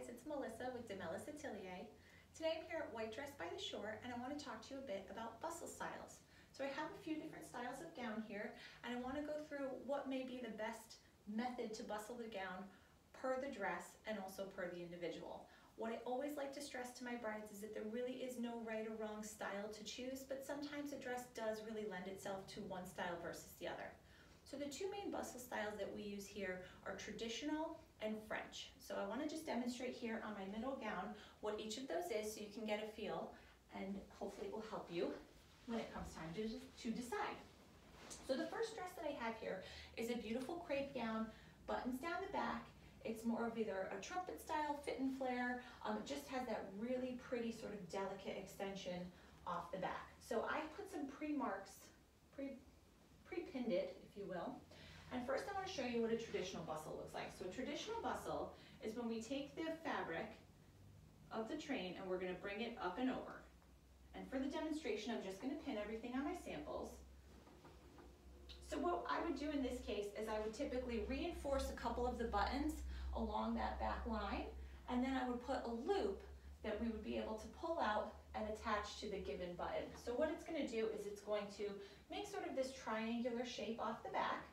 guys, it's Melissa with Demelis Atelier. Today I'm here at White Dress by the Shore and I want to talk to you a bit about bustle styles. So I have a few different styles of gown here and I want to go through what may be the best method to bustle the gown per the dress and also per the individual. What I always like to stress to my brides is that there really is no right or wrong style to choose, but sometimes a dress does really lend itself to one style versus the other. So the two main bustle styles that we use here are traditional and French. So I wanna just demonstrate here on my middle gown what each of those is so you can get a feel and hopefully it will help you when it comes time to, to decide. So the first dress that I have here is a beautiful crepe gown, buttons down the back. It's more of either a trumpet style fit and flare. Um, it just has that really pretty sort of delicate extension off the back. So I put some pre-marks, pre pre-pinned it, if you will. And first I want to show you what a traditional bustle looks like. So a traditional bustle is when we take the fabric of the train and we're going to bring it up and over. And for the demonstration, I'm just going to pin everything on my samples. So what I would do in this case is I would typically reinforce a couple of the buttons along that back line, and then I would put a loop that we would be able to pull out and attach to the given button. So what it's going to do is it's going to make sort of this triangular shape off the back.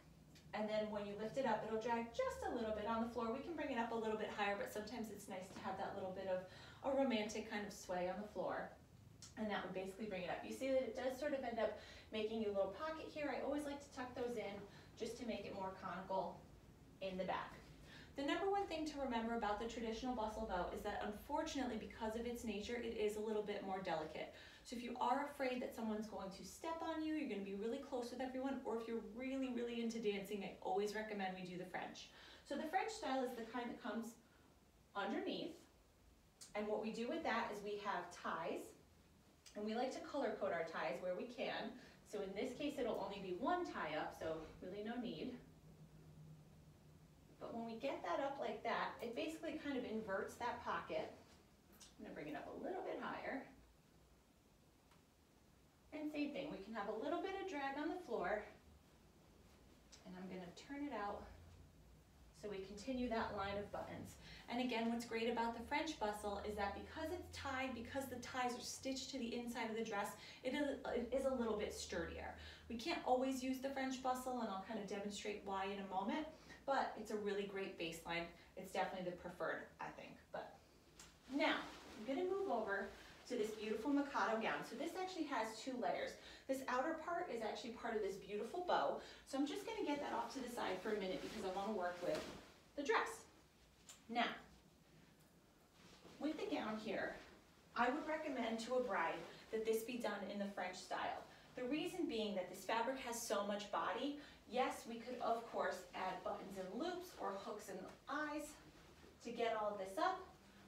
And then when you lift it up, it'll drag just a little bit on the floor. We can bring it up a little bit higher, but sometimes it's nice to have that little bit of a romantic kind of sway on the floor. And that would basically bring it up. You see that it does sort of end up making a little pocket here. I always like to tuck those in just to make it more conical in the back. The number one thing to remember about the traditional bustle bow is that unfortunately because of its nature it is a little bit more delicate. So if you are afraid that someone's going to step on you, you're going to be really close with everyone, or if you're really, really into dancing, I always recommend we do the French. So the French style is the kind that comes underneath, and what we do with that is we have ties, and we like to color code our ties where we can. So in this case, it'll only be one tie up, so really no need. But when we get that up like that, it basically kind of inverts that pocket. I'm gonna bring it up a little bit higher. And same thing, we can have a little bit of drag on the floor. And I'm gonna turn it out so we continue that line of buttons. And again, what's great about the French bustle is that because it's tied, because the ties are stitched to the inside of the dress, it is, it is a little bit sturdier. We can't always use the French bustle, and I'll kind of demonstrate why in a moment, but it's a really great baseline. It's definitely the preferred, I think. But now, I'm gonna move over to this beautiful Mikado gown. So this actually has two layers. This outer part is actually part of this beautiful bow. So I'm just gonna get that off to the side for a minute because I wanna work with the dress. Now, with the gown here, I would recommend to a bride that this be done in the French style. The reason being that this fabric has so much body, yes, we could of course add buttons and loops or hooks and eyes to get all of this up,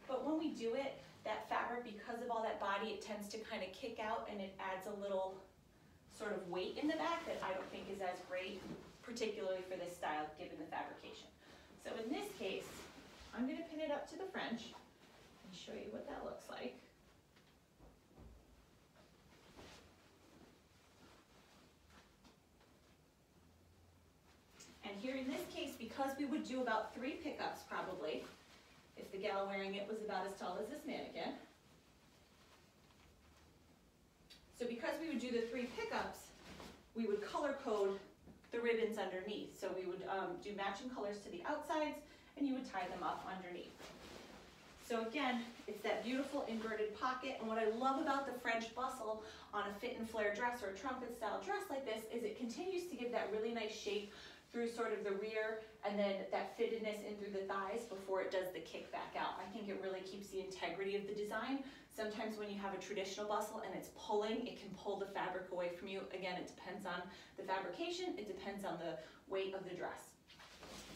but when do it, that fabric, because of all that body, it tends to kind of kick out and it adds a little sort of weight in the back that I don't think is as great, particularly for this style, given the fabrication. So in this case, I'm gonna pin it up to the French and show you what that looks like. And here in this case, because we would do about three pickups probably, if the gal wearing it was about as tall as this mannequin. So because we would do the three pickups, we would color code the ribbons underneath. So we would um, do matching colors to the outsides and you would tie them up underneath. So again, it's that beautiful inverted pocket. And what I love about the French bustle on a fit and flare dress or a trumpet style dress like this is it continues to give that really nice shape through sort of the rear and then that fittedness in through the thighs before it does the kick back out. I think it really keeps the integrity of the design. Sometimes when you have a traditional bustle and it's pulling, it can pull the fabric away from you. Again, it depends on the fabrication, it depends on the weight of the dress.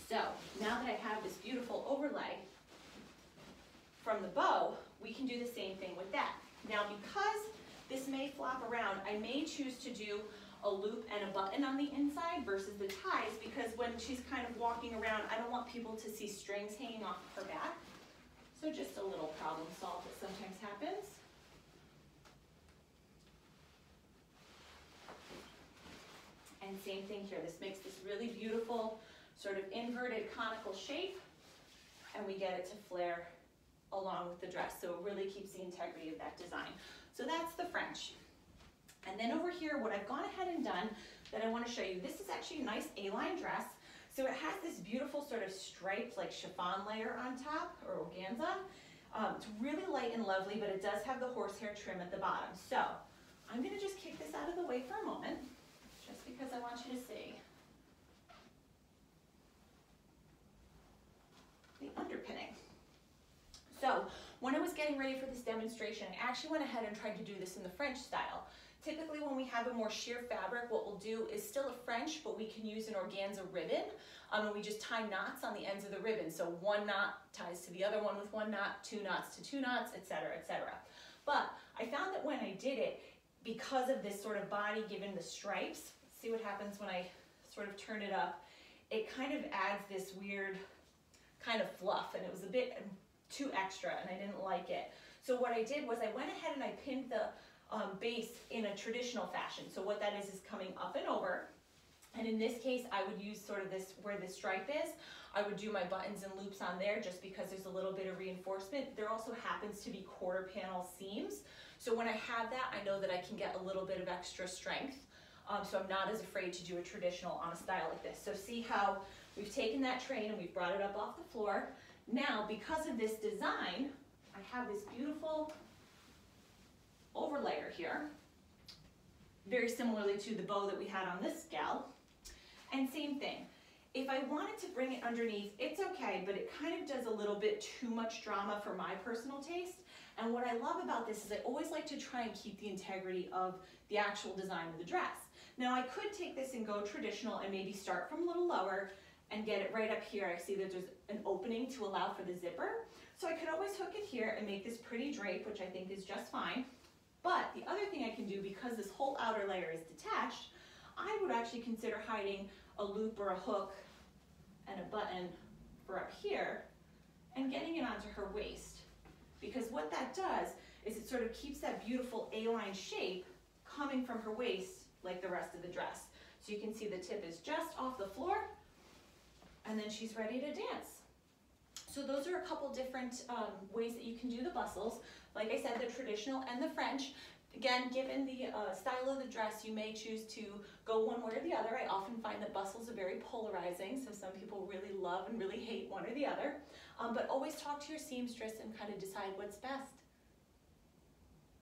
So now that I have this beautiful overlay from the bow, we can do the same thing with that. Now because this may flop around, I may choose to do a loop and a button on the inside versus the ties because when she's kind of walking around, I don't want people to see strings hanging off her back. So just a little problem solved that sometimes happens. And same thing here. This makes this really beautiful sort of inverted conical shape and we get it to flare along with the dress. So it really keeps the integrity of that design. So that's the French. And then over here, what I've gone ahead and done that I wanna show you, this is actually a nice A-line dress. So it has this beautiful sort of striped like chiffon layer on top or organza. Um, it's really light and lovely, but it does have the horsehair trim at the bottom. So I'm gonna just kick this out of the way for a moment, just because I want you to see. The underpinning. So when I was getting ready for this demonstration, I actually went ahead and tried to do this in the French style. Typically when we have a more sheer fabric, what we'll do is still a French, but we can use an organza ribbon. Um, and we just tie knots on the ends of the ribbon. So one knot ties to the other one with one knot, two knots to two knots, etc., etc. But I found that when I did it, because of this sort of body given the stripes, see what happens when I sort of turn it up, it kind of adds this weird kind of fluff and it was a bit too extra and I didn't like it. So what I did was I went ahead and I pinned the um, base in a traditional fashion. So what that is is coming up and over. And in this case, I would use sort of this, where the stripe is, I would do my buttons and loops on there just because there's a little bit of reinforcement. There also happens to be quarter panel seams. So when I have that, I know that I can get a little bit of extra strength. Um, so I'm not as afraid to do a traditional on a style like this. So see how we've taken that train and we've brought it up off the floor. Now, because of this design, I have this beautiful overlayer here, very similarly to the bow that we had on this gal. And same thing, if I wanted to bring it underneath, it's okay, but it kind of does a little bit too much drama for my personal taste. And what I love about this is I always like to try and keep the integrity of the actual design of the dress. Now I could take this and go traditional and maybe start from a little lower and get it right up here. I see that there's an opening to allow for the zipper. So I could always hook it here and make this pretty drape, which I think is just fine. But the other thing I can do, because this whole outer layer is detached, I would actually consider hiding a loop or a hook and a button for up here and getting it onto her waist. Because what that does is it sort of keeps that beautiful A-line shape coming from her waist like the rest of the dress. So you can see the tip is just off the floor and then she's ready to dance. So those are a couple different um, ways that you can do the bustles. Like I said, the traditional and the French. Again, given the uh, style of the dress, you may choose to go one way or the other. I often find that bustles are very polarizing, so some people really love and really hate one or the other. Um, but always talk to your seamstress and kind of decide what's best.